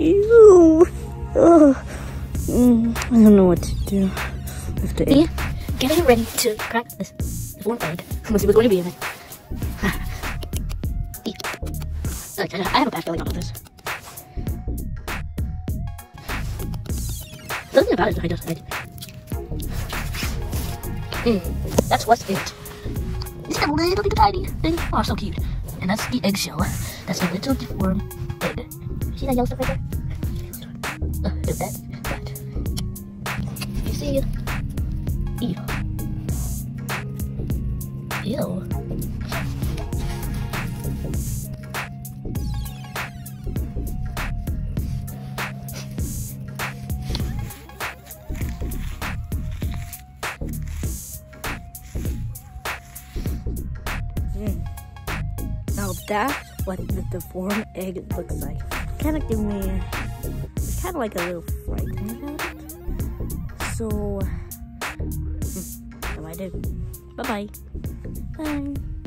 Ew. Ugh. Mm, I don't know what to do. I have to Yeah, getting ready to crack this form egg. Let's see what's going to be in it. Look, I have a bad feeling about this. Something about it I just like. Mm, that's what's it. It's a little bit tiny thing. Oh, so cute. And that's the eggshell. That's a little deformed egg. See that yellow stuff right there? Uh, that, that. You see it? Ew. Ew. Now that's what the deformed egg looks like. Kind of give me, it's kind of like a little frightening about it. So, mm, do I do? Bye-bye. Bye.